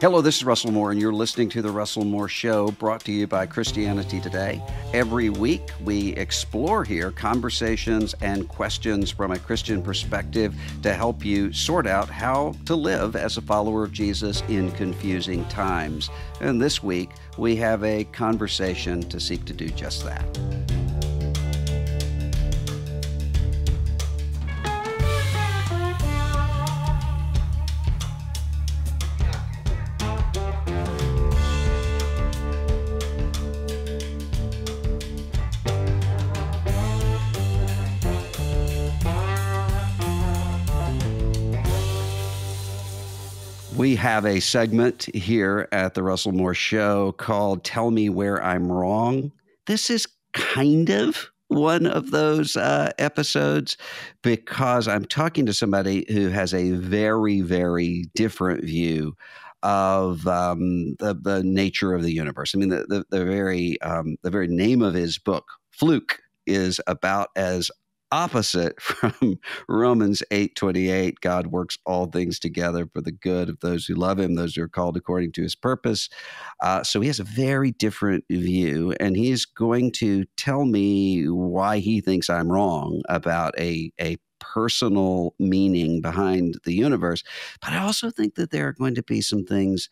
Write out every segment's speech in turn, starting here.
Hello, this is Russell Moore, and you're listening to The Russell Moore Show, brought to you by Christianity Today. Every week, we explore here conversations and questions from a Christian perspective to help you sort out how to live as a follower of Jesus in confusing times. And this week, we have a conversation to seek to do just that. Have a segment here at the Russell Moore Show called Tell Me Where I'm Wrong. This is kind of one of those uh, episodes because I'm talking to somebody who has a very, very different view of um, the, the nature of the universe. I mean, the, the, the very um, the very name of his book, Fluke, is about as opposite from Romans 8:28 God works all things together for the good of those who love him those who are called according to his purpose. Uh, so he has a very different view and he's going to tell me why he thinks I'm wrong about a a personal meaning behind the universe but I also think that there are going to be some things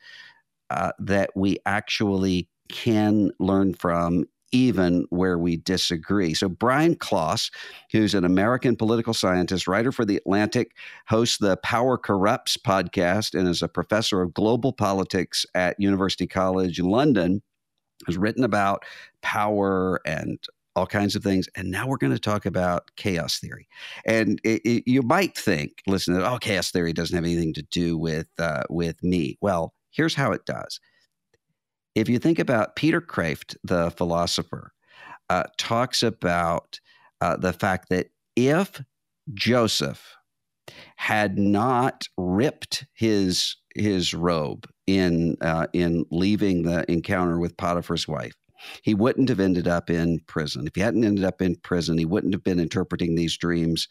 uh, that we actually can learn from even where we disagree. So, Brian Klaas, who's an American political scientist, writer for The Atlantic, hosts the Power Corrupts podcast, and is a professor of global politics at University College London, has written about power and all kinds of things. And now we're going to talk about chaos theory. And it, it, you might think, listen, oh, chaos theory doesn't have anything to do with uh, with me. Well, here's how it does if you think about Peter Kreeft, the philosopher, uh, talks about uh, the fact that if Joseph had not ripped his his robe in uh, in leaving the encounter with Potiphar's wife, he wouldn't have ended up in prison. If he hadn't ended up in prison, he wouldn't have been interpreting these dreams.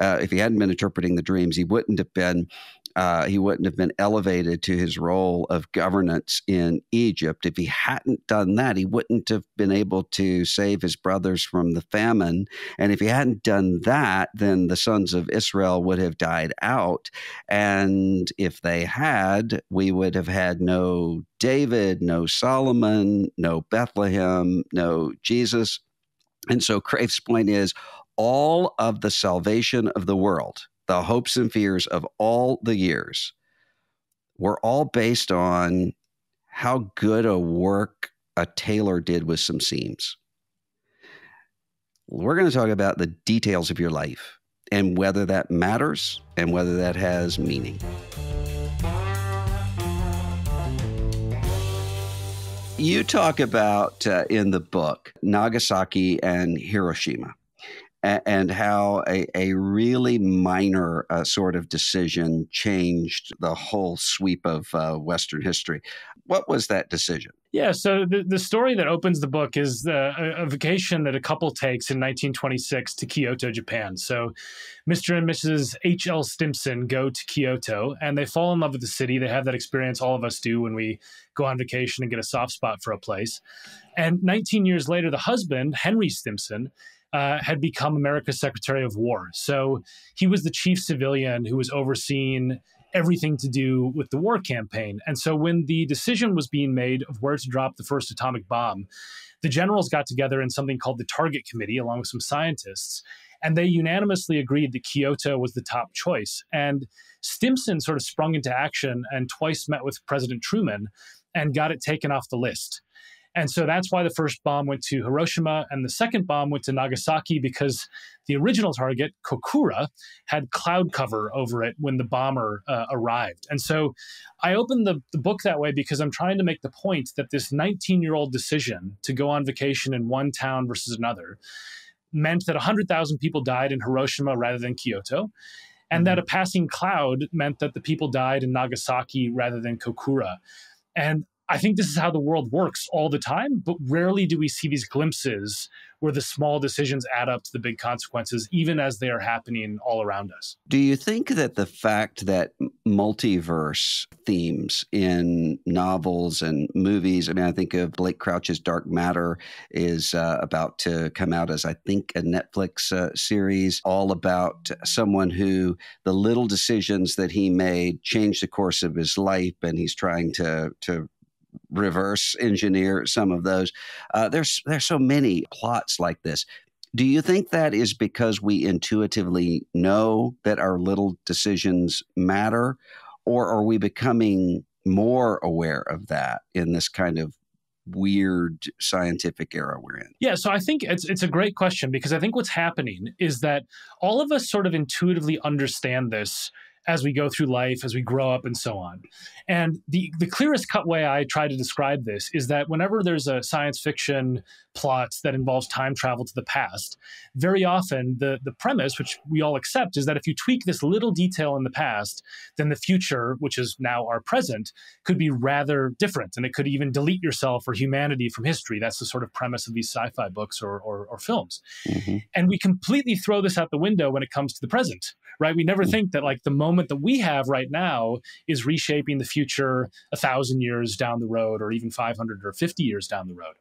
Uh, if he hadn't been interpreting the dreams, he wouldn't have been uh, he wouldn't have been elevated to his role of governance in Egypt. If he hadn't done that, he wouldn't have been able to save his brothers from the famine. And if he hadn't done that, then the sons of Israel would have died out. And if they had, we would have had no David, no Solomon, no Bethlehem, no Jesus. And so Kreeft's point is all of the salvation of the world the hopes and fears of all the years were all based on how good a work a tailor did with some seams. We're going to talk about the details of your life and whether that matters and whether that has meaning. You talk about uh, in the book Nagasaki and Hiroshima and how a, a really minor uh, sort of decision changed the whole sweep of uh, Western history. What was that decision? Yeah, so the, the story that opens the book is a, a, vacation that a couple takes in 1926 to Kyoto, Japan. So Mr. and Mrs. H.L. Stimson go to Kyoto and they fall in love with the city. They have that experience all of us do when we go on vacation and get a soft spot for a place. And 19 years later, the husband, Henry Stimson, uh, had become America's Secretary of War. So he was the chief civilian who was overseeing everything to do with the war campaign. And so when the decision was being made of where to drop the first atomic bomb, the generals got together in something called the Target Committee, along with some scientists, and they unanimously agreed that Kyoto was the top choice. And Stimson sort of sprung into action and twice met with President Truman and got it taken off the list. And so that's why the first bomb went to Hiroshima and the second bomb went to Nagasaki because the original target, Kokura, had cloud cover over it when the bomber uh, arrived. And so I opened the, the book that way because I'm trying to make the point that this 19 year old decision to go on vacation in one town versus another meant that 100,000 people died in Hiroshima rather than Kyoto. And that mm-hmm. a passing cloud meant that the people died in Nagasaki rather than Kokura. And I think this is how the world works all the time, but rarely do we see these glimpses where the small decisions add up to the big consequences, even as they are happening all around us. Do you think that the fact that multiverse themes in novels and movies, I mean, I think of Blake Crouch's Dark Matter is uh, about to come out as, I think, a Netflix uh, series all about someone who the little decisions that he made changed the course of his life, and he's trying to, to reverse engineer some of those. Uh, there's there's so many plots like this. Do you think that is because we intuitively know that our little decisions matter, or are we becoming more aware of that in this kind of weird scientific era we're in? Yeah, so I think it's it's a great question because I think what's happening is that all of us sort of intuitively understand this as we go through life, as we grow up, and so on. And the, the clearest cut way I try to describe this is that whenever there's a science fiction plot that involves time travel to the past, very often the, the premise, which we all accept, is that if you tweak this little detail in the past, then the future, which is now our present, could be rather different. And it could even delete yourself or humanity from history. That's the sort of premise of these sci fi books or, or, or films. Mm-hmm. And we completely throw this out the window when it comes to the present right? We never mm. think that like the moment that we have right now is reshaping the future a thousand years down the road, or even 500 or 50 years down the road.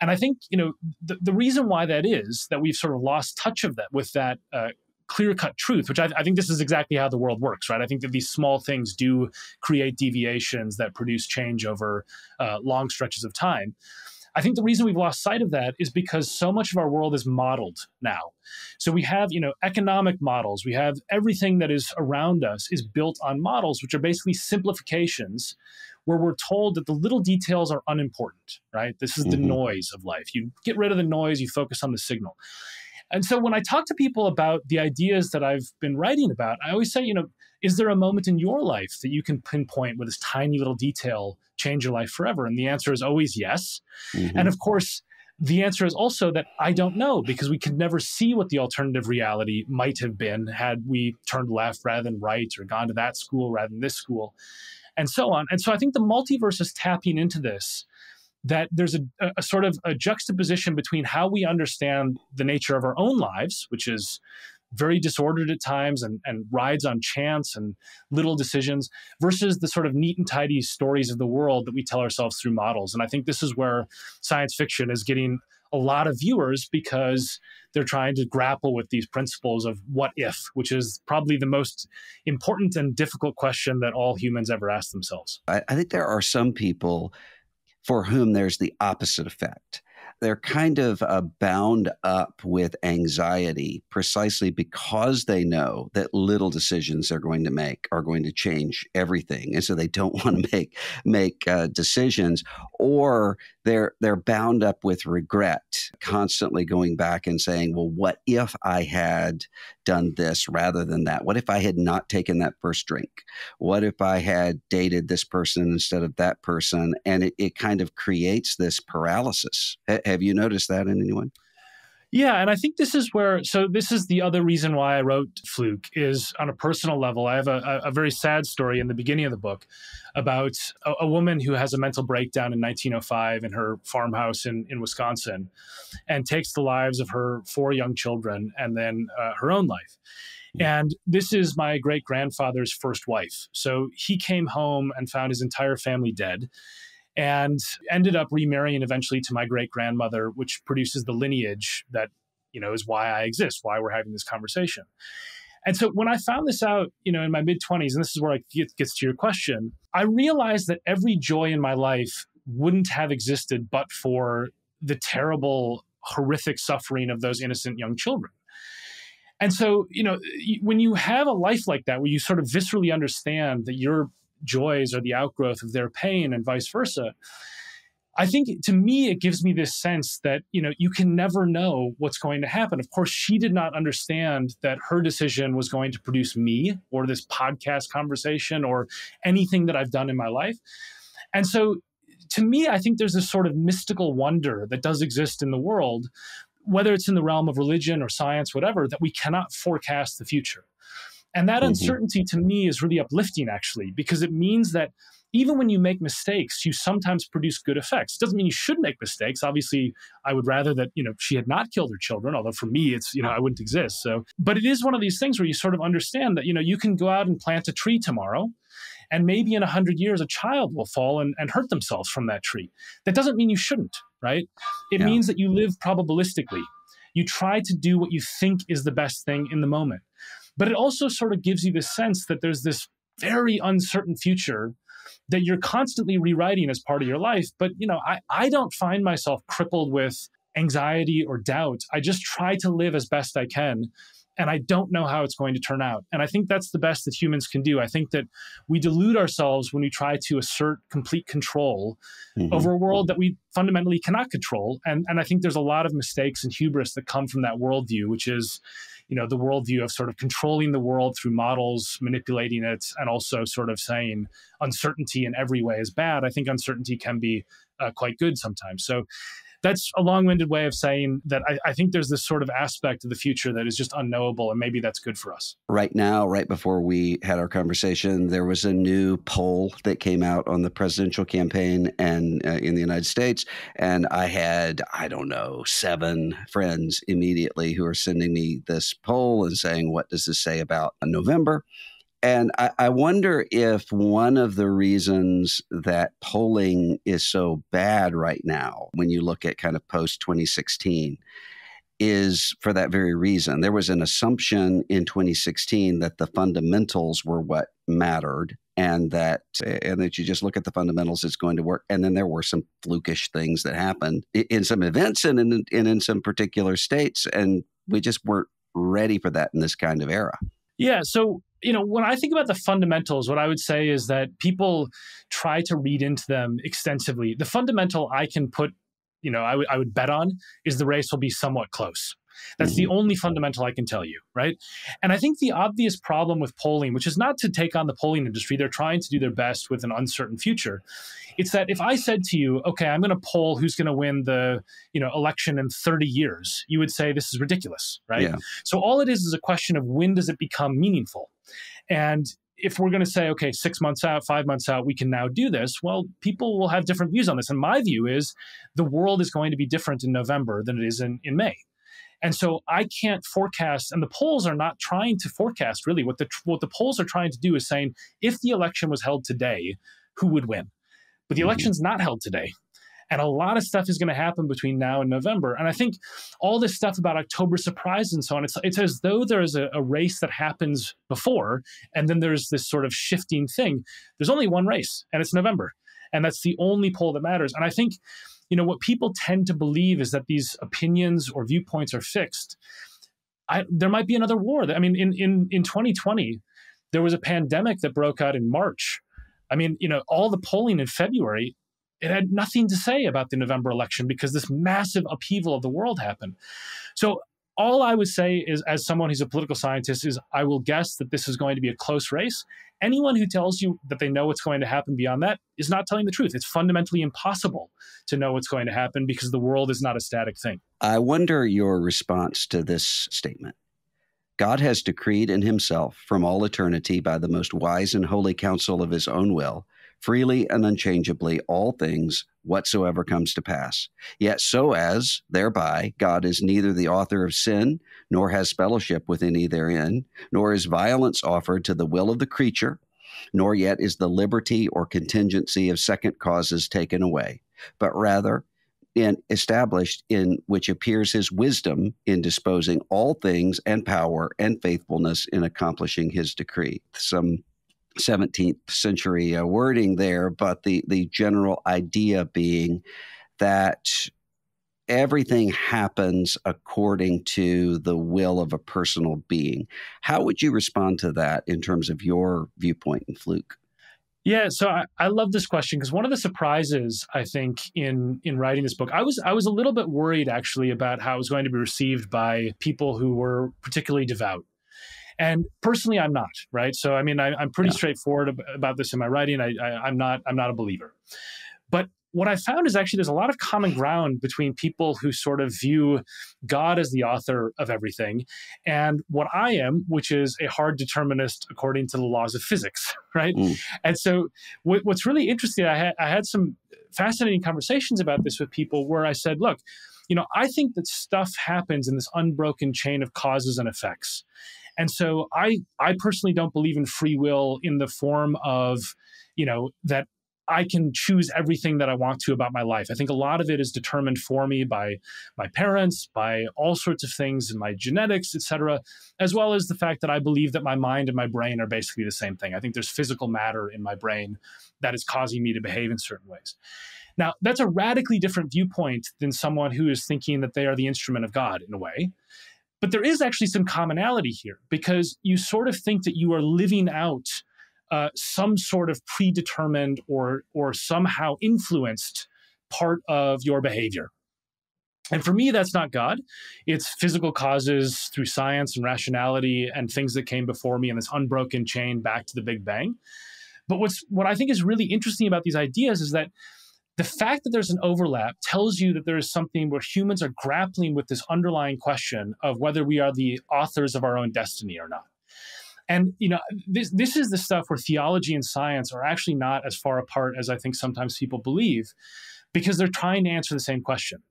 And I think you know the, the reason why that is that we've sort of lost touch of that with that uh, clear cut truth, which I, I, think this is exactly how the world works, right? I think that these small things do create deviations that produce change over uh, long stretches of time. I think the reason we've lost sight of that is because so much of our world is modeled now. So we have, you know, economic models, we have everything that is around us is built on models, which are basically simplifications where we're told that the little details are unimportant, right? This is the mm-hmm. noise of life. You get rid of the noise, you focus on the signal. And so when I talk to people about the ideas that I've been writing about, I always say, you know, is there a moment in your life that you can pinpoint where this tiny little detail changed your life forever? And the answer is always yes. Mm-hmm. And of course, the answer is also that I don't know because we could never see what the alternative reality might have been had we turned left rather than right or gone to that school rather than this school and so on. And so I think the multiverse is tapping into this that there's a, a, sort of a juxtaposition between how we understand the nature of our own lives, which is very disordered at times and, and rides on chance and little decisions, versus the sort of neat and tidy stories of the world that we tell ourselves through models. And I think this is where science fiction is getting a lot of viewers because they're trying to grapple with these principles of what if, which is probably the most important and difficult question that all humans ever ask themselves. I, I think there are some people for whom there's the opposite effect. They're kind of uh, bound up with anxiety precisely because they know that little decisions they're going to make are going to change everything, and so they don't want to make make uh, decisions, or they're they're bound up with regret, constantly going back and saying, "Well, what if I had done this rather than that? What if I had not taken that first drink? What if I had dated this person instead of that person?" And it, it kind of creates this paralysis. Have you noticed that in anyone? Yeah, and I think this is where. So this is the other reason why I wrote Fluke is on a personal level. I have a, a very sad story in the beginning of the book about a, a, woman who has a mental breakdown in 1905 in her farmhouse in in Wisconsin, and takes the lives of her four young children and then uh, her own life. And this is my great grandfather's first wife. So he came home and found his entire family dead and ended up remarrying eventually to my great grandmother, which produces the lineage that, you know, is why I exist, why we're having this conversation. And so when I found this out, you know, in my mid 20s, and this is where it gets to your question, I realized that every joy in my life wouldn't have existed but for the terrible, horrific suffering of those innocent young children. And so, you know, when you have a life like that, where you sort of viscerally understand that you're joys are the outgrowth of their pain and vice versa. I think to me, it gives me this sense that, you know, you can never know what's going to happen. Of course, she did not understand that her decision was going to produce me or this podcast conversation or anything that I've done in my life. And so to me, I think there's this sort of mystical wonder that does exist in the world, whether it's in the realm of religion or science, whatever, that we cannot forecast the future. And that mm-hmm. uncertainty to me is really uplifting, actually, because it means that even when you make mistakes, you sometimes produce good effects. It doesn't mean you should make mistakes. Obviously, I would rather that, you know, she had not killed her children, although for me it's, you know, I wouldn't exist. So, but it is one of these things where you sort of understand that, you know, you can go out and plant a tree tomorrow and maybe in a 100 years a child will fall and, and hurt themselves from that tree that doesn't mean you shouldn't right it yeah. means that you live probabilistically you try to do what you think is the best thing in the moment but it also sort of gives you the sense that there's this very uncertain future that you're constantly rewriting as part of your life. But, you know, I, I don't find myself crippled with anxiety or doubt. I just try to live as best I can. And I don't know how it's going to turn out. And I think that's the best that humans can do. I think that we delude ourselves when we try to assert complete control mm-hmm. over a world that we fundamentally cannot control. And, and I think there's a lot of mistakes and hubris that come from that worldview, which is, you know the worldview of sort of controlling the world through models manipulating it and also sort of saying uncertainty in every way is bad i think uncertainty can be uh, quite good sometimes. So that's a long-winded way of saying that I, I, think there's this sort of aspect of the future that is just unknowable and maybe that's good for us. Right now right before we had our conversation there was a new poll that came out on the presidential campaign and uh, in the united states and i had i don't know seven friends immediately who are sending me this poll and saying what does this say about november and I, I, wonder if one of the reasons that polling is so bad right now, when you look at kind of post 2016, is for that very reason. There was an assumption in 2016 that the fundamentals were what mattered and that and that you just look at the fundamentals it's going to work and then there were some flukish things that happened in some events and in, and in some particular states and we just weren't ready for that in this kind of era yeah so you know, when I think about the fundamentals, what I would say is that people try to read into them extensively. The fundamental I can put, you know, I, w- I would bet on is the race will be somewhat close. That's mm-hmm. the only fundamental I can tell you, right? And I think the obvious problem with polling, which is not to take on the polling industry, they're trying to do their best with an uncertain future. It's that if I said to you, okay, I'm going to poll who's going to win the, you know, election in 30 years, you would say this is ridiculous, right? Yeah. So all it is is a question of when does it become meaningful? And if we're going to say, okay, six months out, five months out, we can now do this, well, people will have different views on this. And my view is the world is going to be different in November than it is in, in May. And so I can't forecast, and the polls are not trying to forecast really. What the what the polls are trying to do is saying if the election was held today, who would win? But the mm-hmm. election's not held today. And a lot of stuff is going to happen between now and November. And I think all this stuff about October surprise and so on, it's, it's as though there's a, a race that happens before, and then there's this sort of shifting thing. There's only one race, and it's November. And that's the only poll that matters. And I think, you know, what people tend to believe is that these opinions or viewpoints are fixed. I, there might be another war. I mean, in, in, in 2020, there was a pandemic that broke out in March. I mean, you know, all the polling in February it had nothing to say about the November election because this massive upheaval of the world happened. So all I would say is, as someone who's a political scientist, is I will guess that this is going to be a close race. Anyone who tells you that they know what's going to happen beyond that is not telling the truth. It's fundamentally impossible to know what's going to happen because the world is not a static thing. I wonder your response to this statement. God has decreed in himself from all eternity by the most wise and holy counsel of his own will freely and unchangeably all things whatsoever comes to pass. Yet so as thereby God is neither the author of sin, nor has fellowship with any therein, nor is violence offered to the will of the creature, nor yet is the liberty or contingency of second causes taken away, but rather in established in which appears his wisdom in disposing all things and power and faithfulness in accomplishing his decree. Some 17th century uh, wording there, but the, the general idea being that everything happens according to the will of a personal being. How would you respond to that in terms of your viewpoint and fluke? Yeah, so I, I love this question because one of the surprises I think in in writing this book, I was I was a little bit worried actually about how it was going to be received by people who were particularly devout. And personally, I'm not right. So I mean, I, am pretty yeah. straightforward about this in my writing. I, I, I'm not I'm not a believer, but what I found is actually there's a lot of common ground between people who sort of view God as the author of everything and what I am, which is a hard determinist according to the laws of physics, right? Mm. And so w- what's really interesting, I had, I had some fascinating conversations about this with people where I said, look, you know, I think that stuff happens in this unbroken chain of causes and effects. And so I I personally don't believe in free will in the form of, you know, that I can choose everything that I want to about my life. I think a lot of it is determined for me by my parents, by all sorts of things in my genetics, etc., as well as the fact that I believe that my mind and my brain are basically the same thing. I think there's physical matter in my brain that is causing me to behave in certain ways. Now, that's a radically different viewpoint than someone who is thinking that they are the instrument of God in a way. But there is actually some commonality here because you sort of think that you are living out uh, some sort of predetermined or or somehow influenced part of your behavior. And for me, that's not God. It's physical causes through science and rationality and things that came before me in this unbroken chain back to the Big Bang. But what's what I think is really interesting about these ideas is that the fact that there's an overlap tells you that there is something where humans are grappling with this underlying question of whether we are the authors of our own destiny or not. And you know, this this is the stuff where theology and science are actually not as far apart as I think sometimes people believe, because they're trying to answer the same question.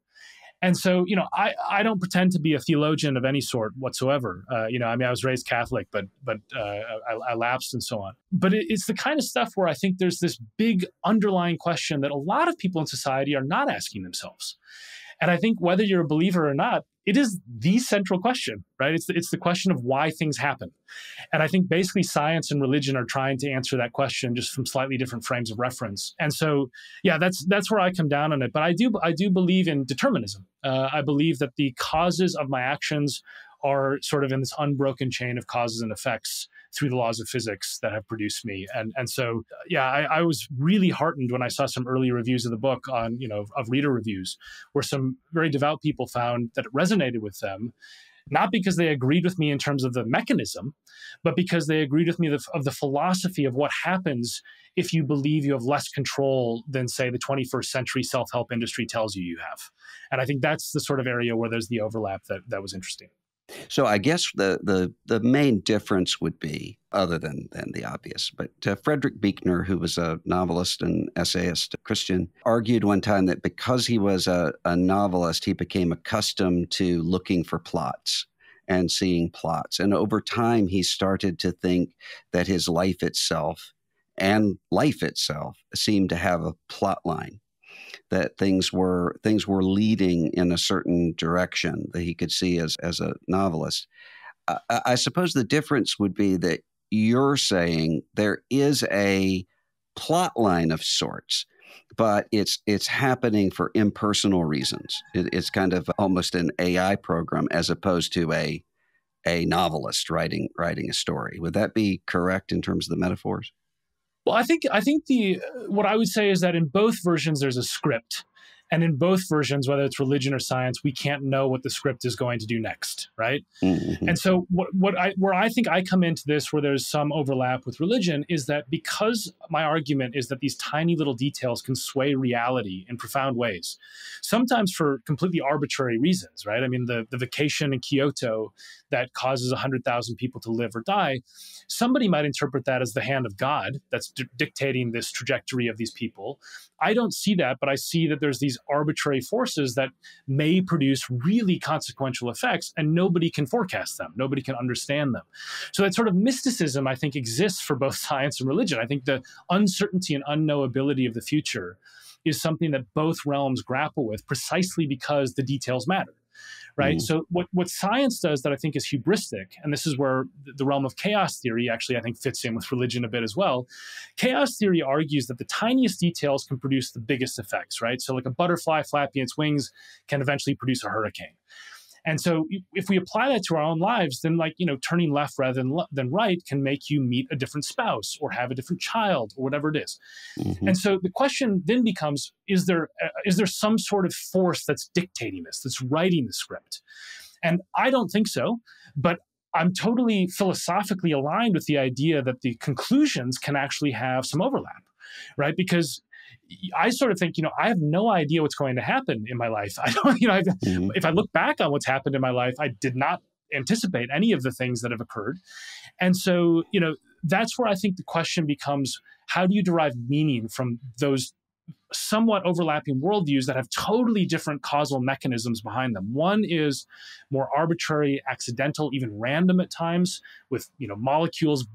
And so, you know, I, I don't pretend to be a theologian of any sort whatsoever. Uh, you know, I mean, I was raised Catholic, but but uh, I, I, lapsed and so on. But it, it's the kind of stuff where I think there's this big underlying question that a lot of people in society are not asking themselves. And I think whether you're a believer or not, it is the central question, right? It's the, it's the question of why things happen. And I think basically science and religion are trying to answer that question just from slightly different frames of reference. And so, yeah, that's that's where I come down on it. But I do I do believe in determinism. Uh, I believe that the causes of my actions are sort of in this unbroken chain of causes and effects through the laws of physics that have produced me. And and so yeah, I, I, was really heartened when I saw some early reviews of the book on you know of reader reviews, where some very devout people found that it resonated with them. Not because they agreed with me in terms of the mechanism, but because they agreed with me of, of the philosophy of what happens if you believe you have less control than, say, the 21st century self help industry tells you you have. And I think that's the sort of area where there's the overlap that, that was interesting. So I guess the the the main difference would be, other than than the obvious, but uh, Frederick Buechner, who was a novelist and essayist, Christian, argued one time that because he was a, a novelist, he became accustomed to looking for plots and seeing plots, and over time he started to think that his life itself and life itself seemed to have a plot line that things were things were leading in a certain direction that he could see as as a novelist. I, I suppose the difference would be that you're saying there is a plot line of sorts but it's it's happening for impersonal reasons. It, it's kind of almost an AI program as opposed to a a novelist writing writing a story. Would that be correct in terms of the metaphors? Well, I think I think the what I would say is that in both versions there's a script. And in both versions, whether it's religion or science, we can't know what the script is going to do next, right? Mm-hmm. And so, what, what I where I think I come into this, where there's some overlap with religion, is that because my argument is that these tiny little details can sway reality in profound ways, sometimes for completely arbitrary reasons, right? I mean, the the vacation in Kyoto that causes 100,000 people to live or die, somebody might interpret that as the hand of God that's d- dictating this trajectory of these people. I don't see that, but I see that there's these arbitrary forces that may produce really consequential effects and nobody can forecast them. Nobody can understand them. So that sort of mysticism, I think, exists for both science and religion. I think the uncertainty and unknowability of the future is something that both realms grapple with precisely because the details matter right? Mm. So what what science does that I think is hubristic, and this is where the realm of chaos theory actually I think fits in with religion a bit as well. Chaos theory argues that the tiniest details can produce the biggest effects, right? So like a butterfly flapping its wings can eventually produce a hurricane. And so if we apply that to our own lives, then like, you know, turning left rather than, than right can make you meet a different spouse or have a different child or whatever it is. Mm-hmm. And so the question then becomes, is there uh, is there some sort of force that's dictating this, that's writing the script? And I don't think so, but I'm totally philosophically aligned with the idea that the conclusions can actually have some overlap, right? Because I sort of think, you know, I have no idea what's going to happen in my life. I don't, you know, mm-hmm. if I look back on what's happened in my life, I did not anticipate any of the things that have occurred. And so, you know, that's where I think the question becomes how do you derive meaning from those somewhat overlapping worldviews that have totally different causal mechanisms behind them. One is more arbitrary, accidental, even random at times, with you know molecules,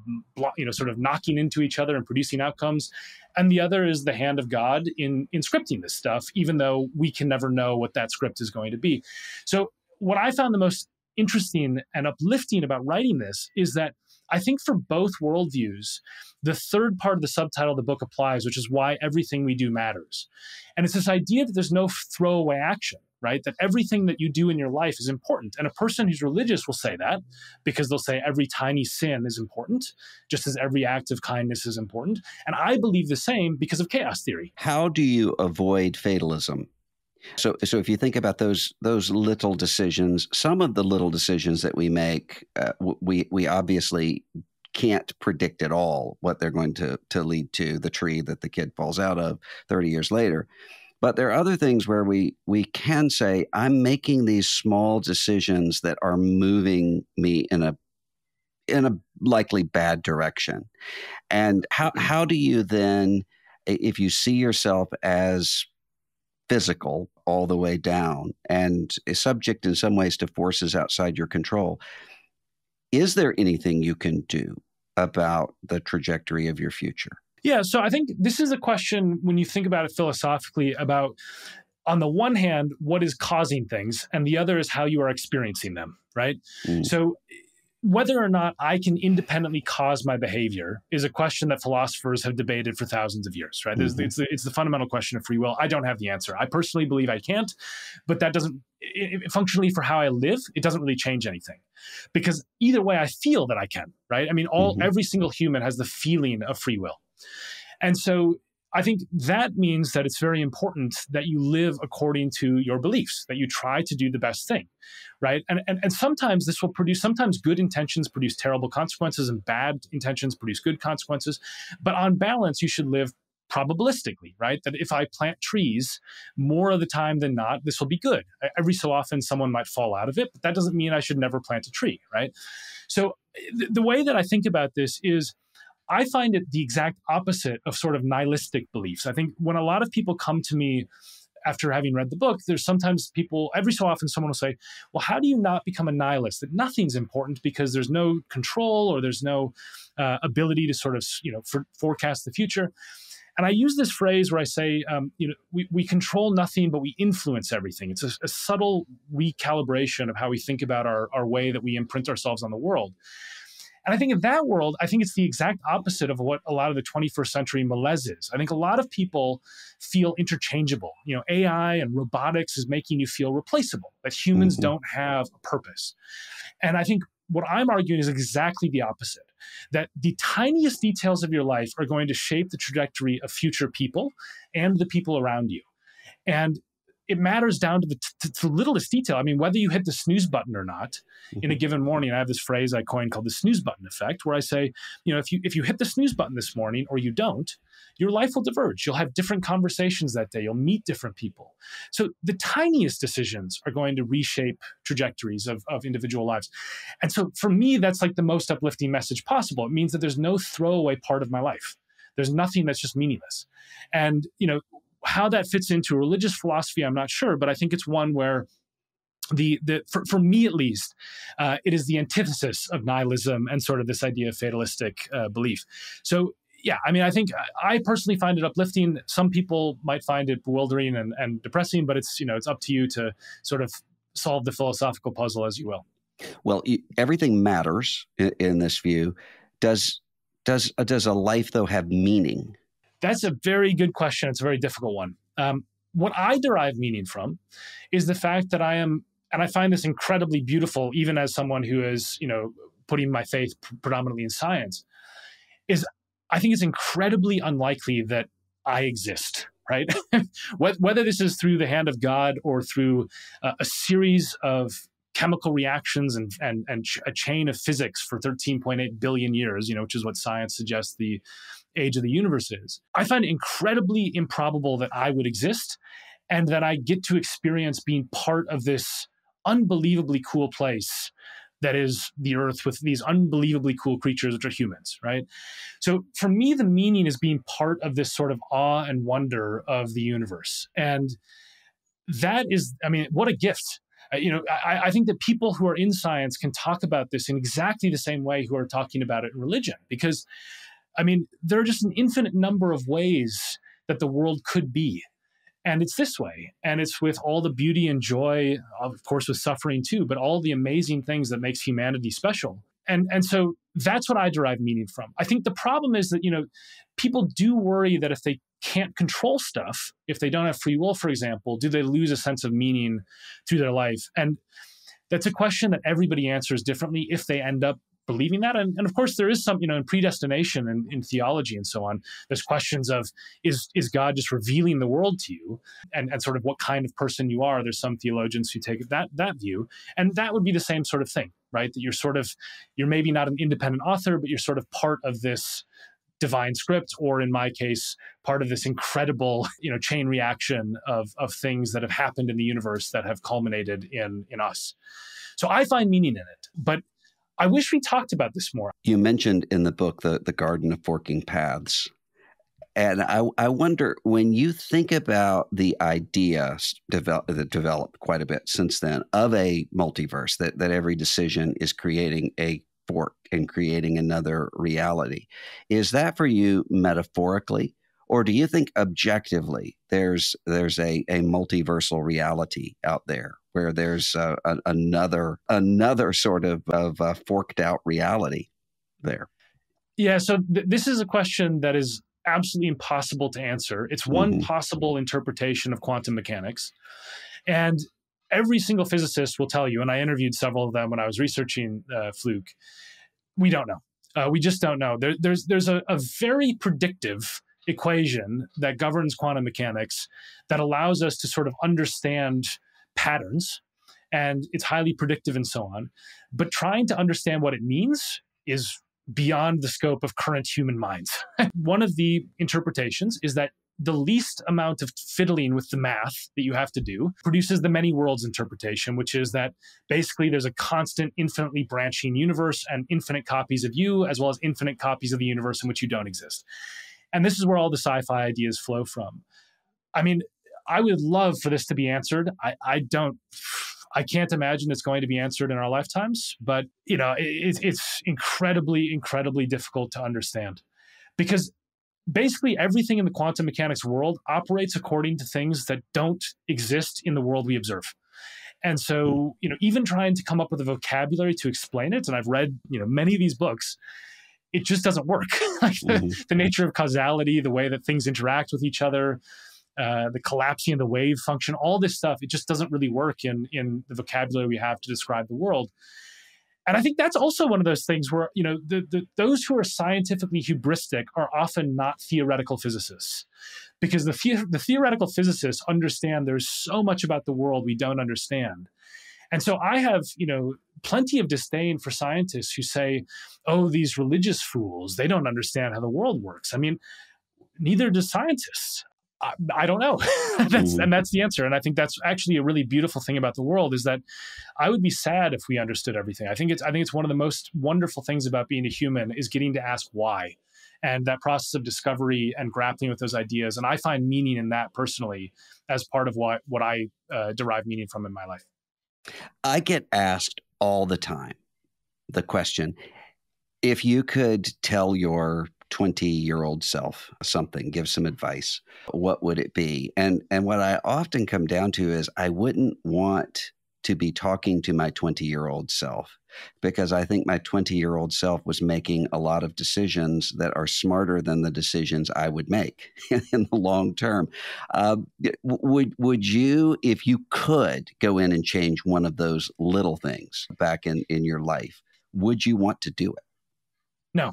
you know, sort of knocking into each other and producing outcomes. And the other is the hand of God in in scripting this stuff, even though we can never know what that script is going to be. So, what I found the most interesting and uplifting about writing this is that I think for both worldviews, the third part of the subtitle of the book applies, which is why everything we do matters. And it's this idea that there's no throwaway action, right? That everything that you do in your life is important. And a person who's religious will say that because they'll say every tiny sin is important, just as every act of kindness is important. And I believe the same because of chaos theory. How do you avoid fatalism? So, so if you think about those those little decisions, some of the little decisions that we make, uh, we we obviously can't predict at all what they're going to to lead to the tree that the kid falls out of 30 years later. But there are other things where we we can say, I'm making these small decisions that are moving me in a in a likely bad direction. And how mm-hmm. how do you then if you see yourself as physical all the way down and is subject in some ways to forces outside your control. Is there anything you can do about the trajectory of your future? Yeah, so I think this is a question when you think about it philosophically about on the one hand what is causing things and the other is how you are experiencing them, right? Mm. So whether or not I can independently cause my behavior is a question that philosophers have debated for thousands of years, right? Mm-hmm. It's, the, it's, the, fundamental question of free will. I don't have the answer. I personally believe I can't, but that doesn't, it, functionally for how I live, it doesn't really change anything. Because either way, I feel that I can, right? I mean, all mm-hmm. every single human has the feeling of free will. And so I think that means that it's very important that you live according to your beliefs, that you try to do the best thing, right? And, and, and sometimes this will produce, sometimes good intentions produce terrible consequences and bad intentions produce good consequences. But on balance, you should live probabilistically, right? That if I plant trees more of the time than not, this will be good. Every so often, someone might fall out of it, but that doesn't mean I should never plant a tree, right? So th- the way that I think about this is, I find it the exact opposite of sort of nihilistic beliefs. I think when a lot of people come to me after having read the book, there's sometimes people, every so often, someone will say, Well, how do you not become a nihilist? That nothing's important because there's no control or there's no uh, ability to sort of, you know, for, forecast the future. And I use this phrase where I say, um, you know, we, we control nothing, but we influence everything. It's a, a subtle recalibration of how we think about our, our way that we imprint ourselves on the world. And I think in that world, I think it's the exact opposite of what a lot of the 21st century malaise is. I think a lot of people feel interchangeable. You know, AI and robotics is making you feel replaceable, that humans mm-hmm. don't have a purpose. And I think what I'm arguing is exactly the opposite that the tiniest details of your life are going to shape the trajectory of future people and the people around you. And it matters down to the, t- to the littlest detail. I mean, whether you hit the snooze button or not mm-hmm. in a mm-hmm. given morning, I have this phrase I coined called the snooze button effect, where I say, you know, if you if you hit the snooze button this morning or you don't, your life will diverge. You'll have different conversations that day. You'll meet different people. So the tiniest decisions are going to reshape trajectories of, of individual lives. And so for me, that's like the most uplifting message possible. It means that there's no throwaway part of my life. There's nothing that's just meaningless. And, you know, how that fits into religious philosophy, I'm not sure, but I think it's one where the the for, for me at least, uh, it is the antithesis of nihilism and sort of this idea of fatalistic uh, belief. So yeah, I mean, I think I personally find it uplifting. Some people might find it bewildering and, and depressing, but it's you know it's up to you to sort of solve the philosophical puzzle as you will. Well, everything matters in, in this view. Does does does a life though have meaning? That's a very good question. It's a very difficult one. Um, what I derive meaning from is the fact that I am, and I find this incredibly beautiful, even as someone who is, you know, putting my faith predominantly in science, is I think it's incredibly unlikely that I exist, right? Whether this is through the hand of God or through uh, a series of chemical reactions and, and, and a chain of physics for 13.8 billion years, you know, which is what science suggests the age of the universe is. I find it incredibly improbable that I would exist and that I get to experience being part of this unbelievably cool place that is the earth with these unbelievably cool creatures which are humans right? So for me the meaning is being part of this sort of awe and wonder of the universe. And that is i mean what a gift. Uh, you know I, I, think that people who are in science can talk about this in exactly the same way who are talking about it in religion because i mean there are just an infinite number of ways that the world could be. And it's this way. And it's with all the beauty and joy of course with suffering too but all the amazing things that makes humanity special. And and so that's what i derive meaning from. I think the problem is that you know people do worry that if they can't control stuff if they don't have free will for example do they lose a sense of meaning through their life? And that's a question that everybody answers differently if they end up believing that. And, and of course, there is some, you know, in predestination and in theology and so on, there's questions of is is God just revealing the world to you and, and sort of what kind of person you are. There's some theologians who take that that view. And that would be the same sort of thing, right? That you're sort of, you're maybe not an independent author, but you're sort of part of this divine script or in my case part of this incredible you know chain reaction of of things that have happened in the universe that have culminated in in us so i find meaning in it but I wish we talked about this more. You mentioned in the book the, the Garden of Forking Paths. And I, I wonder when you think about the idea develop, that developed quite a bit since then of a multiverse, that, that every decision is creating a fork and creating another reality. Is that for you metaphorically? Or do you think objectively there's there's a, a multiversal reality out there where there's uh, a, another another sort of of uh, forked out reality there. Yeah, so th- this is a question that is absolutely impossible to answer. It's one mm-hmm. possible interpretation of quantum mechanics, and every single physicist will tell you. And I interviewed several of them when I was researching uh, Fluke. We don't know. Uh, we just don't know. There, there's there's a, a very predictive equation that governs quantum mechanics that allows us to sort of understand patterns and it's highly predictive and so on. But trying to understand what it means is beyond the scope of current human minds. One of the interpretations is that the least amount of fiddling with the math that you have to do produces the many worlds interpretation, which is that basically there's a constant, infinitely branching universe and infinite copies of you, as well as infinite copies of the universe in which you don't exist. And this is where all the sci fi ideas flow from. I mean, I would love for this to be answered. I, I don't. I can't imagine it's going to be answered in our lifetimes, but you know, it, it's incredibly, incredibly difficult to understand because basically everything in the quantum mechanics world operates according to things that don't exist in the world we observe. And so, hmm. you know, even trying to come up with a vocabulary to explain it, and I've read, you know, many of these books, it just doesn't work. like the, mm-hmm. the, nature of causality, the way that things interact with each other, uh, the collapsing of the wave function, all this stuff, it just doesn't really work in in the vocabulary we have to describe the world. And I think that's also one of those things where you know the, the, those who are scientifically hubristic are often not theoretical physicists, because the the theoretical physicists understand there's so much about the world we don't understand. And so I have, you know, plenty of disdain for scientists who say, "Oh, these religious fools, they don't understand how the world works." I mean, neither do scientists. I, I don't know. that's, and that's the answer. And I think that's actually a really beautiful thing about the world is that I would be sad if we understood everything. I think it's I think it's one of the most wonderful things about being a human is getting to ask why. And that process of discovery and grappling with those ideas. And I find meaning in that personally as part of what, what I uh, derive meaning from in my life. I get asked all the time the question if you could tell your 20 year old self something give some advice what would it be? And and what i often come down to is i wouldn't want to be talking to my 20 year old self because i think my 20 year old self was making a lot of decisions that are smarter than the decisions i would make in the long term uh, would would you if you could go in and change one of those little things back in in your life would you want to do it no.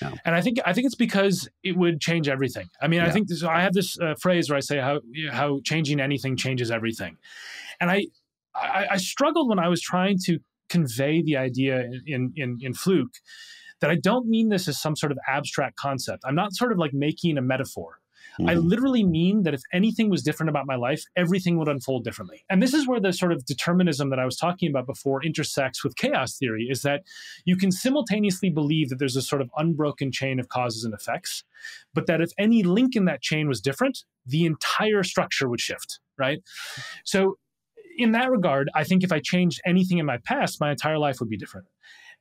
no. And I think I think it's because it would change everything. I mean, yeah. I think this, I have this uh, phrase where I say how how changing anything changes everything, and I I, I struggled when I was trying to convey the idea in, in, in Fluke that I don't mean this as some sort of abstract concept. I'm not sort of like making a metaphor. Mm-hmm. I literally mean that if anything was different about my life, everything would unfold differently. And this is where the sort of determinism that I was talking about before intersects with chaos theory is that you can simultaneously believe that there's a sort of unbroken chain of causes and effects, but that if any link in that chain was different, the entire structure would shift, right? So in that regard, I think if I changed anything in my past, my entire life would be different.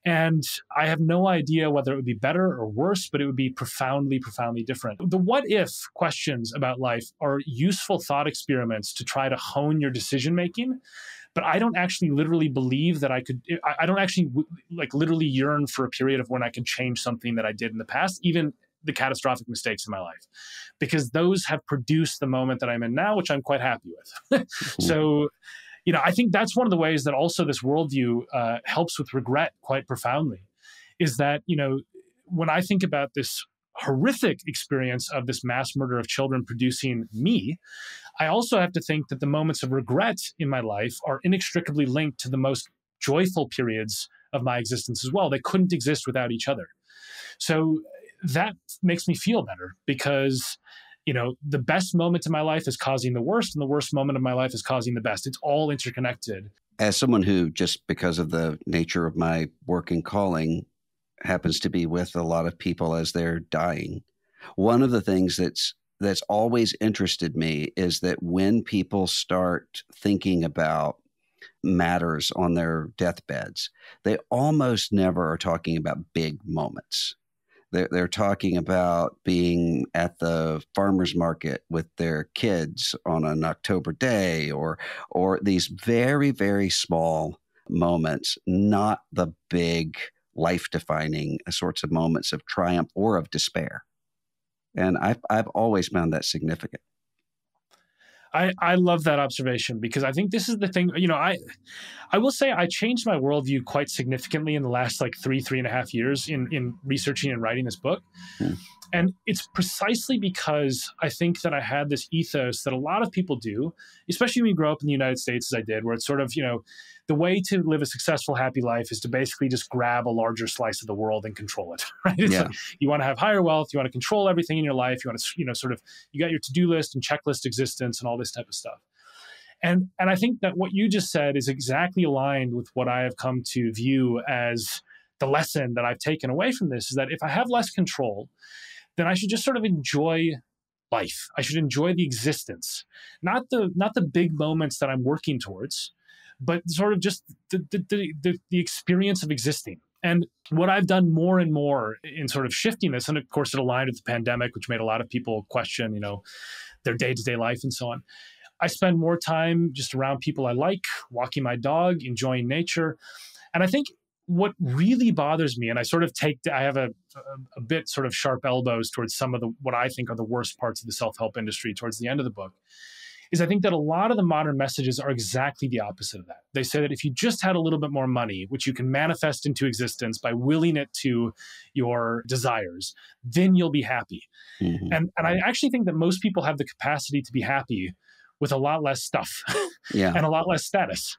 And I have no idea whether it would be better or worse, but it would be profoundly, profoundly different. The what if questions about life are useful thought experiments to try to hone your decision making. But I don't actually literally believe that I could, I don't actually like literally yearn for a period of when I could change something that I did in the past, even the catastrophic mistakes in my life, because those have produced the moment that I'm in now, which I'm quite happy with. so, you know, I think that's one of the ways that also this worldview uh, helps with regret quite profoundly. Is that you know when I think about this horrific experience of this mass murder of children producing me, I also have to think that the moments of regret in my life are inextricably linked to the most joyful periods of my existence as well. They couldn't exist without each other. So that makes me feel better because you know, the best moment in my life is causing the worst, and the worst moment of my life is causing the best. It's all interconnected. As someone who, just because of the nature of my work and calling, happens to be with a lot of people as they're dying, one of the things that's that's always interested me is that when people start thinking about matters on their deathbeds, they almost never are talking about big moments. They're, they're talking about being at the farmer's market with their kids on an October day or, or these very, very small moments, not the big life defining sorts of moments of triumph or of despair. And I've, I've always found that significant. I, I love that observation because I think this is the thing. You know, I I will say I changed my worldview quite significantly in the last like three three and a half years in in researching and writing this book. Hmm. And it's precisely because I think that I had this ethos that a lot of people do, especially when you grow up in the United States as I did, where it's sort of, you know, the way to live a successful, happy life is to basically just grab a larger slice of the world and control it. Right? It's yeah. like you want to have higher wealth, you want to control everything in your life, you want to, you know, sort of you got your to-do list and checklist existence and all this type of stuff. And and I think that what you just said is exactly aligned with what I have come to view as the lesson that I've taken away from this is that if I have less control, then I should just sort of enjoy life. I should enjoy the existence, not the not the big moments that I'm working towards, but sort of just the the, the, the experience of existing. And what I've done more and more in sort of shifting this, and of course it aligned with the pandemic, which made a lot of people question, you know, their day to day life and so on. I spend more time just around people I like, walking my dog, enjoying nature. And I think what really bothers me, and I sort of take, I have a, a, bit sort of sharp elbows towards some of the what I think are the worst parts of the self help industry towards the end of the book, is I think that a lot of the modern messages are exactly the opposite of that. They say that if you just had a little bit more money, which you can manifest into existence by willing it to your desires, then you'll be happy. Mm-hmm. And and I actually think that most people have the capacity to be happy with a lot less stuff yeah. and a lot less status.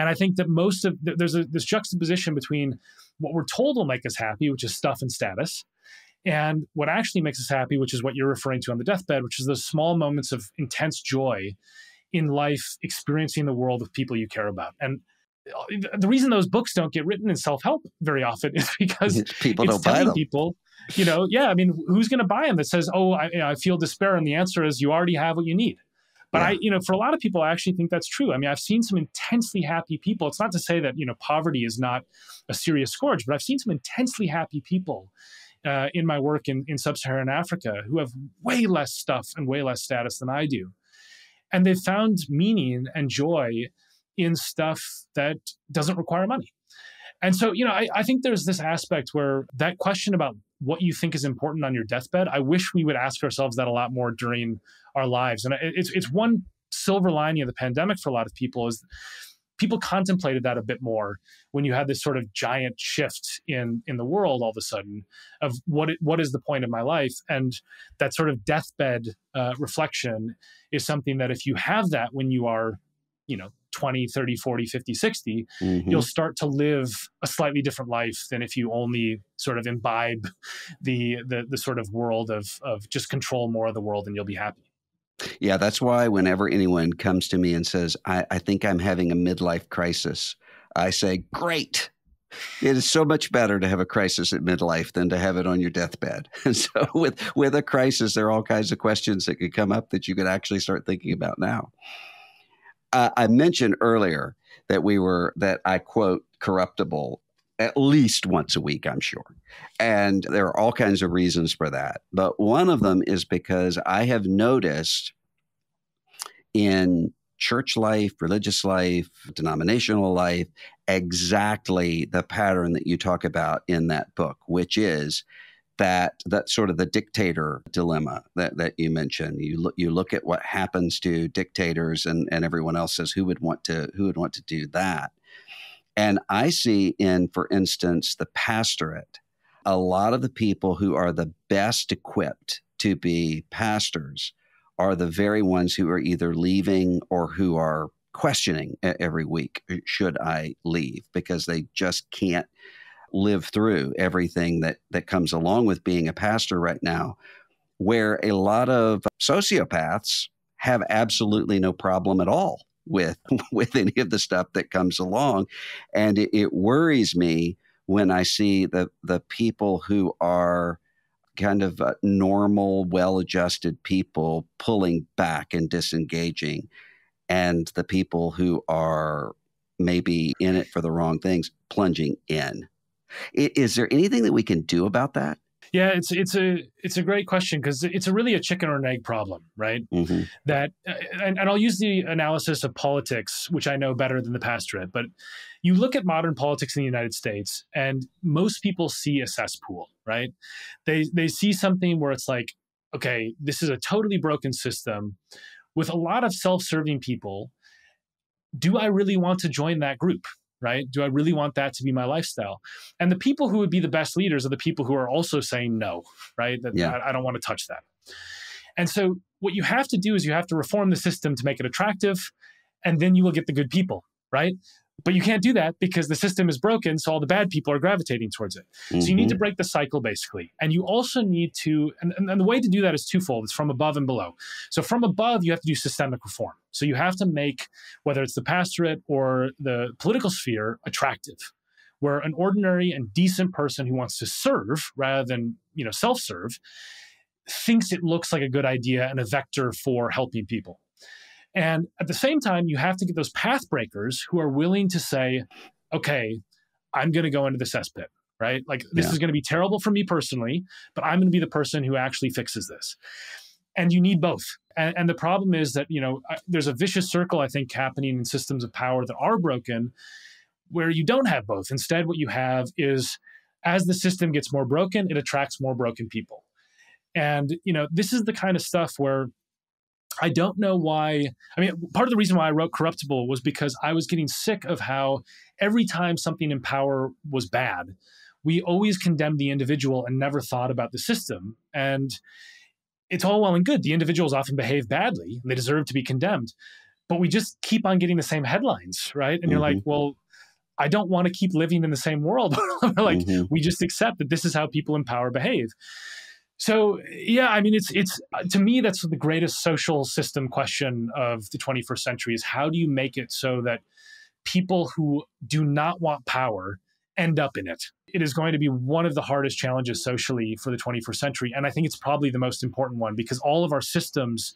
And I think that most of there's a, this juxtaposition between what we're told will make us happy, which is stuff and status, and what actually makes us happy, which is what you're referring to on the deathbed, which is those small moments of intense joy in life, experiencing the world with people you care about. And uh, the reason those books don't get written in self-help very often is because people don't buy them. People, you know, yeah, I mean, who's going to buy them that says, "Oh, I, I feel despair," and the answer is, you already have what you need. But yeah. I, you know, for a lot of people, I actually think that's true. I mean, I've seen some intensely happy people. It's not to say that, you know, poverty is not a serious scourge, but I've seen some intensely happy people uh, in my work in, in sub Saharan Africa who have way less stuff and way less status than I do. And they've found meaning and joy in stuff that doesn't require money. And so, you know, I, I think there's this aspect where that question about what you think is important on your deathbed, I wish we would ask ourselves that a lot more during our lives. And it's it's one silver lining of the pandemic for a lot of people is people contemplated that a bit more when you had this sort of giant shift in in the world all of a sudden of what it, what is the point of my life and that sort of deathbed uh, reflection is something that if you have that when you are you know 20, 30, 40, 50, 60, mm-hmm. you'll start to live a slightly different life than if you only sort of imbibe the the, the sort of world of of just control more of the world and you'll be happy. Yeah, that's why whenever anyone comes to me and says, I, I think I'm having a midlife crisis, I say, Great. It is so much better to have a crisis at midlife than to have it on your deathbed. And so, with with a crisis, there are all kinds of questions that could come up that you could actually start thinking about now. Uh, I mentioned earlier that we were that I quote corruptible at least once a week, I'm sure. And there are all kinds of reasons for that. But one of them is because I have noticed in church life, religious life, denominational life, exactly the pattern that you talk about in that book, which is that that sort of the dictator dilemma that, that you mentioned. You look you look at what happens to dictators and, and everyone else says who would want to who would want to do that. And I see in, for instance, the pastorate, a lot of the people who are the best equipped to be pastors are the very ones who are either leaving or who are questioning every week should I leave because they just can't live through everything that that comes along with being a pastor right now where a lot of sociopaths have absolutely no problem at all with with any of the stuff that comes along. And it, it worries me when i see the the people who are kind of uh, normal well-adjusted people pulling back and disengaging and the people who are maybe in it for the wrong things plunging in is there anything that we can do about that yeah, it's it's a it's a great question because it's a really a chicken or an egg problem, right? Mm-hmm. That uh, and, and I'll use the analysis of politics, which I know better than the pastorate, but you look at modern politics in the United States, and most people see a cesspool, right? They they see something where it's like, okay, this is a totally broken system with a lot of self-serving people. Do I really want to join that group? Right? Do I really want that to be my lifestyle? And the people who would be the best leaders are the people who are also saying no, right? That yeah. I, I don't want to touch that. And so what you have to do is you have to reform the system to make it attractive, and then you will get the good people, right? But you can't do that because the system is broken, so all the bad people are gravitating towards it. Mm-hmm. So you need to mm-hmm. break the cycle, basically. And you also need to, and, and the way to do that is twofold it's from above and below. So from above, you have to do systemic reform. So you have to make, whether it's the pastorate or the political sphere, attractive where an ordinary and decent person who wants to serve rather than you know self-serve thinks it looks like a good idea and a vector for helping people and at the same time, you have to get those path breakers who are willing to say, okay, I'm going to go into the cesspit, right? Like this yeah. is going to be terrible for me personally, but I'm going to be the person who actually fixes this. And you need both. And, and the problem is that, you know, there's a vicious circle, I think, happening in systems of power that are broken where you don't have both. Instead, what you have is as the system gets more broken, it attracts more broken people. And, you know, this is the kind of stuff where I don't know why. I mean, part of the reason why I wrote Corruptible was because I was getting sick of how every time something in power was bad, we always condemned the individual and never thought about the system. And it's all well and good. The individuals often behave badly and they deserve to be condemned. But we just keep on getting the same headlines, right? And mm-hmm. you're like, mm-hmm. well, I don't want to keep living in the same world. like, mm-hmm. we just accept that this is how people in power behave. So yeah, I mean, it's it's uh, to me that's the greatest social system question of the 21st century is how do you make it so that people who do not want power end up in it. It is going to be one of the hardest challenges socially for the 21st century, and I think it's probably the most important one because all of our systems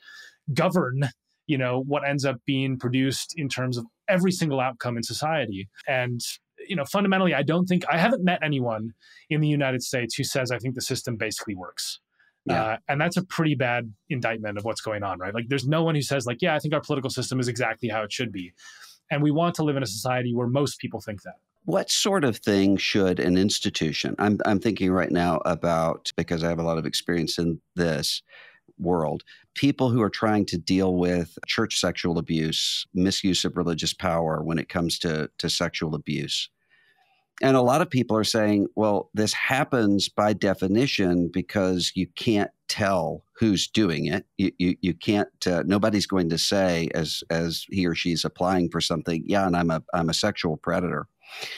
govern you know what ends up being produced in terms of every single outcome in society and you know, fundamentally, I don't think I haven't met anyone in the United States who says I think the system basically works. Yeah. Uh, and that's a pretty bad indictment of what's going on, right? Like, there's no one who says, like, yeah, I think our political system is exactly how it should be. And we want to live in a society where most people think that. What sort of thing should an institution? I'm, I'm thinking right now about, because I have a lot of experience in this world, people who are trying to deal with church sexual abuse, misuse of religious power when it comes to, to sexual abuse And a lot of people are saying, well, this happens by definition because you can't tell who's doing it. You, you, you can't, uh, nobody's going to say as, as he or she's applying for something, yeah, and I'm a, I'm a sexual predator.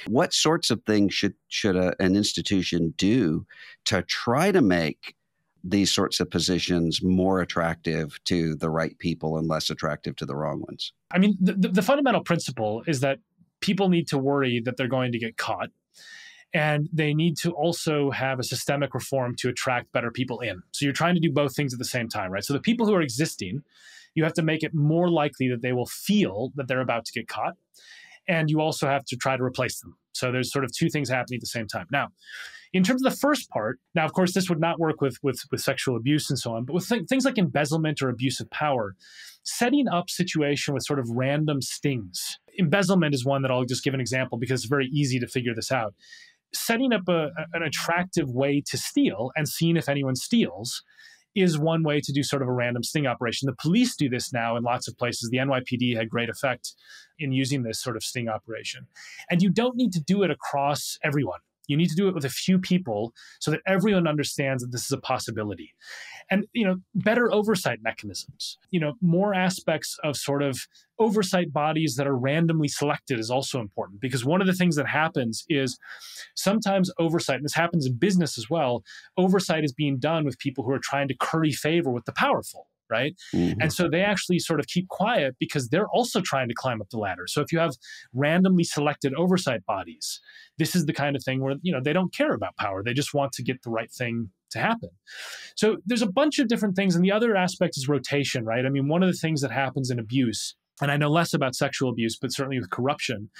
What sorts of things should, should a, an institution do to try to make these sorts of positions more attractive to the right people and less attractive to the wrong ones? I mean, the, the fundamental principle is that people need to worry that they're going to get caught. And they need to also have a systemic reform to attract better people in. So you're trying to do both things at the same time, right? So the people who are existing, you have to make it more likely that they will feel that they're about to get caught. And you also have to try to replace them. So there's sort of two things happening at the same time. Now, in terms of the first part, now of course this would not work with with, with sexual abuse and so on, but with th- things like embezzlement or abuse of power, setting up situation with sort of random stings. Embezzlement is one that I'll just give an example because it's very easy to figure this out. Setting up a, an attractive way to steal and seeing if anyone steals is one way to do sort of a random sting operation. The police do this now in lots of places. The NYPD had great effect in using this sort of sting operation. And you don't need to do it across everyone. You need to do it with a few people so that everyone understands that this is a possibility. And you know, better oversight mechanisms. You know, more aspects of sort of oversight bodies that are randomly selected is also important because one of the things that happens is sometimes oversight, and this happens in business as well, oversight is being done with people who are trying to curry favor with the powerful right? Mm-hmm. And so they actually sort of keep quiet because they're also trying to climb up the ladder. So if you have randomly selected oversight bodies, this is the kind of thing where you know they don't care about power; they just want to get the right thing to happen. So there's a bunch of different things, and the other aspect is rotation, right? I mean, one of the things that happens in abuse. And I know less about sexual abuse, but certainly with corruption,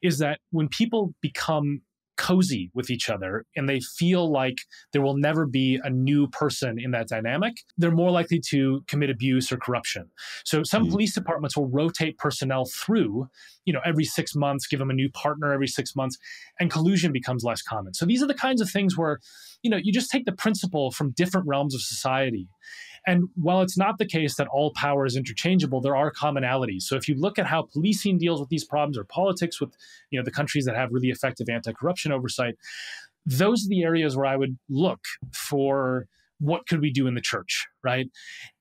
is that when people become cozy with each other and they feel like there will never be a new person in that dynamic, they're more likely to commit abuse or corruption. So some mm. police departments will rotate personnel through, you know, every 6 months, give them a new partner every 6 months and collusion becomes less common. So these are the kinds of things where, you know, you just take the principle from different realms of society and while it's not the case that all power is interchangeable, there are commonalities. So if you look at how policing deals with these problems or politics with you know the countries that have really effective anti-corruption oversight, those are the areas where I would look for what could we do in the church, right?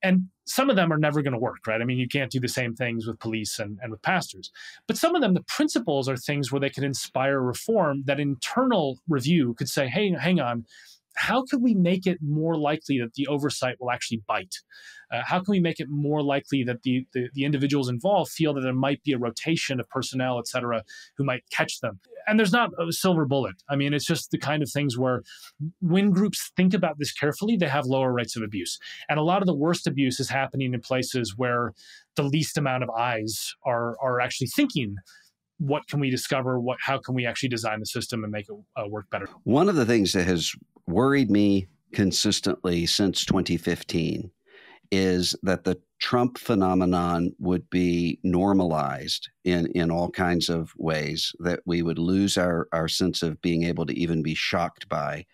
And some of them are never going to work, right? I mean, you can't do the same things with police and, and with pastors. But some of them, the principles are things where they could inspire reform that internal review could say, hey, hang on, how can we make it more likely that the oversight will actually bite? Uh, how can we make it more likely that the, the, the individuals involved feel that there might be a rotation of personnel, et cetera, who might catch them? And there's not a silver bullet. I mean, it's just the kind of things where when groups think about this carefully, they have lower rates of abuse. And a lot of the worst abuse is happening in places where the least amount of eyes are are actually thinking what can we discover what how can we actually design the system and make it uh, work better one of the things that has worried me consistently since 2015 is that the Trump phenomenon would be normalized in, in all kinds of ways, that we would lose our, our sense of being able to even be shocked by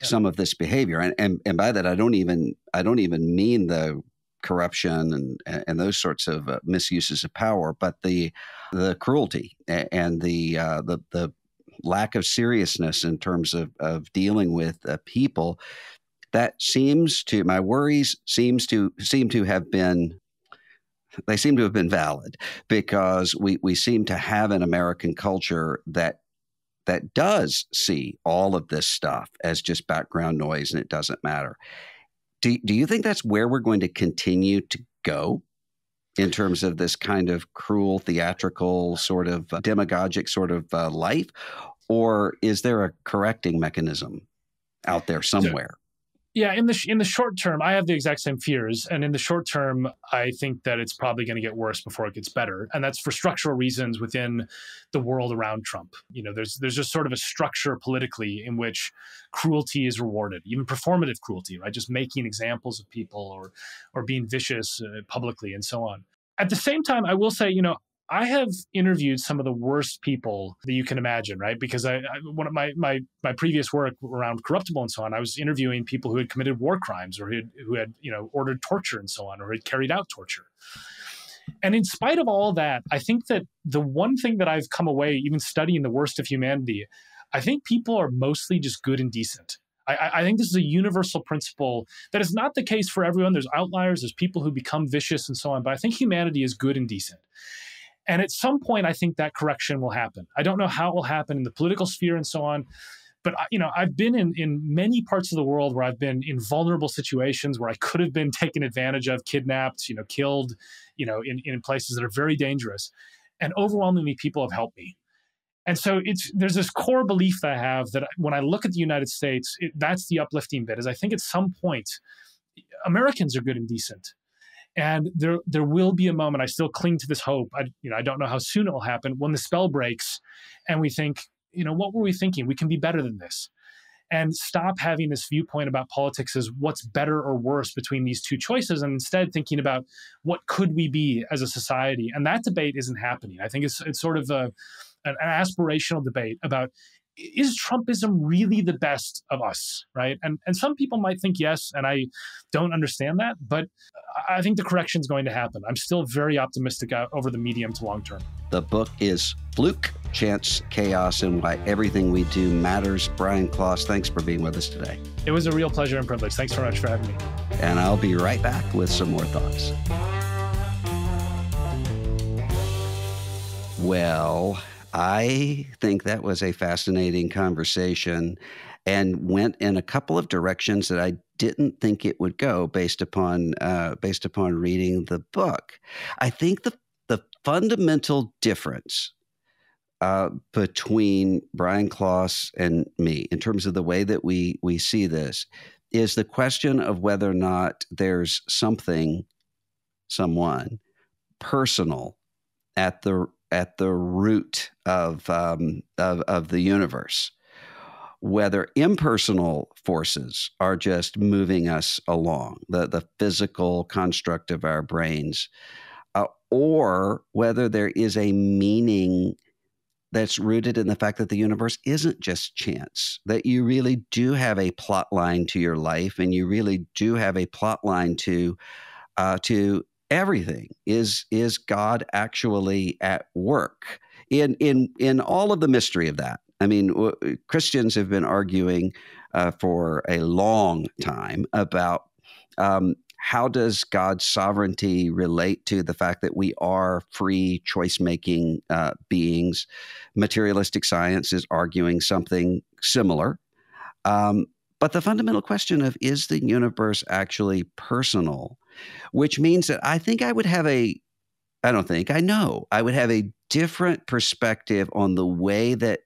yeah. some of this behavior. And, and, and by that, I don't even, I don't even mean the corruption and, and those sorts of uh, misuses of power, but the, the cruelty and the, uh, the, the lack of seriousness in terms of, of dealing with uh, people that seems to my worries seems to seem to have been they seem to have been valid because we, we seem to have an American culture that that does see all of this stuff as just background noise and it doesn't matter. Do, do you think that's where we're going to continue to go? In terms of this kind of cruel, theatrical, sort of uh, demagogic sort of uh, life? Or is there a correcting mechanism out there somewhere? Yeah, in the in the short term, I have the exact same fears, and in the short term, I think that it's probably going to get worse before it gets better, and that's for structural reasons within the world around Trump. You know, there's there's just sort of a structure politically in which cruelty is rewarded, even performative cruelty, right? Just making examples of people or or being vicious uh, publicly and so on. At the same time, I will say, you know, I have interviewed some of the worst people that you can imagine, right? Because I, I, one of my, my my previous work around corruptible and so on, I was interviewing people who had committed war crimes or who had, who had you know ordered torture and so on, or had carried out torture. And in spite of all that, I think that the one thing that I've come away, even studying the worst of humanity, I think people are mostly just good and decent. I, I, think this is a universal principle that is not the case for everyone. There's outliers, there's people who become vicious and so on, but I think humanity is good and decent. And at some point, I think that correction will happen. I don't know how it will happen in the political sphere and so on. But you know, I've been in, in many parts of the world where I've been in vulnerable situations where I could have been taken advantage of, kidnapped, you know, killed, you know, in, in places that are very dangerous. And overwhelmingly, people have helped me. And so it's there's this core belief that I have that when I look at the United States, it, that's the uplifting bit. Is I think at some point, Americans are good and decent and there there will be a moment. I still cling to this hope. I you know I don't know how soon it will happen when the spell breaks, and we think you know what were we thinking? We can be better than this, and stop having this viewpoint about politics as what's better or worse between these two choices, and instead thinking about what could we be as a society. And that debate isn't happening. I think it's it's sort of a an, an aspirational debate about is Trumpism really the best of us, right? And and some people might think yes, and I don't understand that, but I think the correction is going to happen. I'm still very optimistic uh, over the medium to long term. The book is Fluke, Chance, Chaos, and Why Everything We Do Matters. Brian Klaas, thanks for being with us today. It was a real pleasure and privilege. Thanks very much for having me. And I'll be right back with some more thoughts. Well, I think that was a fascinating conversation and went in a couple of directions that I didn't think it would go based upon uh, based upon reading the book. I think the the fundamental difference uh, between Brian Klaas and me in terms of the way that we we see this is the question of whether or not there's something, someone personal at the at the root of, um, of, of the universe. Whether impersonal forces are just moving us along, the, the physical construct of our brains, uh, or whether there is a meaning that's rooted in the fact that the universe isn't just chance, that you really do have a plot line to your life and you really do have a plot line to, uh, to everything. Is is god actually at work? In in in all of the mystery of that i mean w- christians have been arguing uh, for a long time about um, how does god's sovereignty relate to the fact that we are free choice making uh, beings? Materialistic science is arguing something similar. Um, but the fundamental question of is the universe actually personal which means that I think I would have a, I don't think, I know, I would have a different perspective on the way that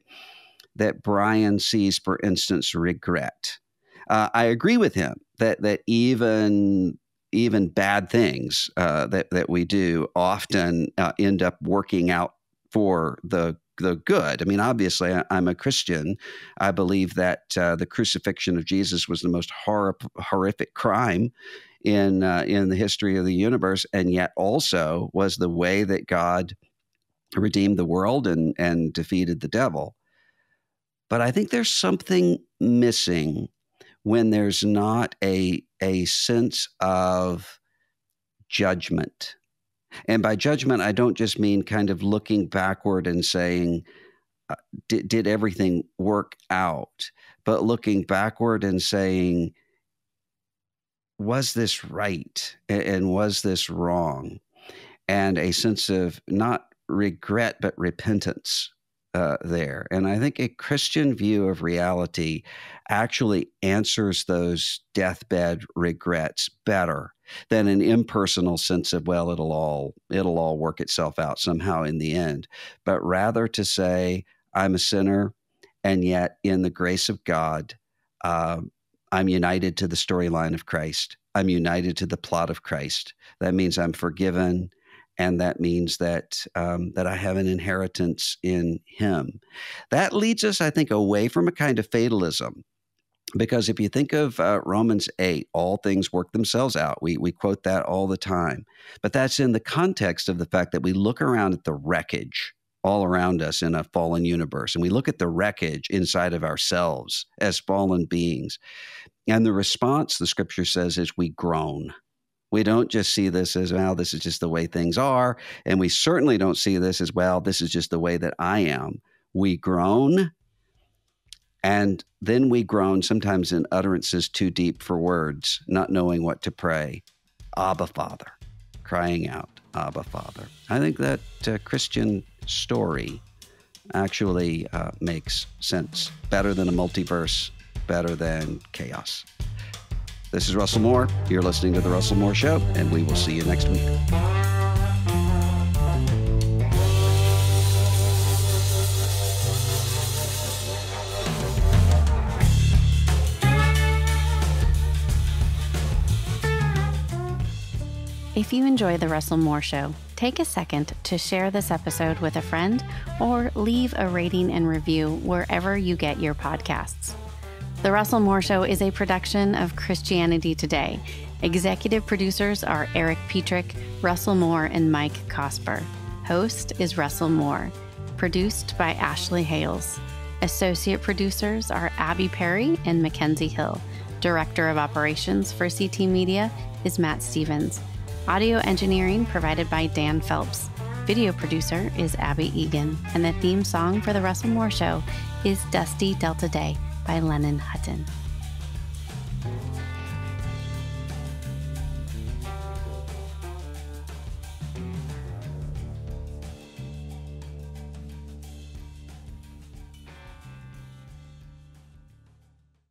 that Brian sees, for instance, regret. Uh, I agree with him that that even even bad things uh, that that we do often uh, end up working out for the the good. I mean, obviously, I, am a Christian. I believe that uh, the crucifixion of Jesus was the most hor- horrific crime in uh, in the history of the universe, and yet also was the way that God redeemed the world and and defeated the devil. But I think there's something missing when there's not a a sense of judgment. And by judgment, I don't just mean kind of looking backward and saying, uh, did, did everything work out? But looking backward and saying, was this right and was this wrong? And a sense of not regret, but repentance uh, there. And I think a Christian view of reality actually answers those deathbed regrets better than an impersonal sense of well it'll all it'll all work itself out somehow in the end but rather to say i'm a sinner and yet in the grace of god uh, I'm united to the storyline of Christ. I'm united to the plot of Christ. That means I'm forgiven, and that means that um, that I have an inheritance in Him. That leads us, I think, away from a kind of fatalism. Because if you think of uh, Romans 8, all things work themselves out. We, we quote that all the time. But that's in the context of the fact that we look around at the wreckage all around us in a fallen universe. And we look at the wreckage inside of ourselves as fallen beings. And the response, the scripture says, is we groan. We don't just see this as, well, this is just the way things are. And we certainly don't see this as, well, this is just the way that I am. We groan And then we groan, sometimes in utterances too deep for words, not knowing what to pray. Abba, Father, crying out, Abba, Father. I think that uh, Christian story actually uh, makes sense. Better than a multiverse, better than chaos. This is Russell Moore. You're listening to The Russell Moore Show, and we will see you next week. If you enjoy The Russell Moore Show, take a second to share this episode with a friend or leave a rating and review wherever you get your podcasts. The Russell Moore Show is a production of Christianity Today. Executive producers are Eric Petrick, Russell Moore, and Mike Cosper. Host is Russell Moore. Produced by Ashley Hales. Associate producers are Abby Perry and Mackenzie Hill. Director of Operations for CT Media is Matt Stevens. Audio engineering provided by Dan Phelps. Video producer is Abby Egan, and the theme song for The Russell Moore Show is Dusty Delta Day by Lennon Hutton.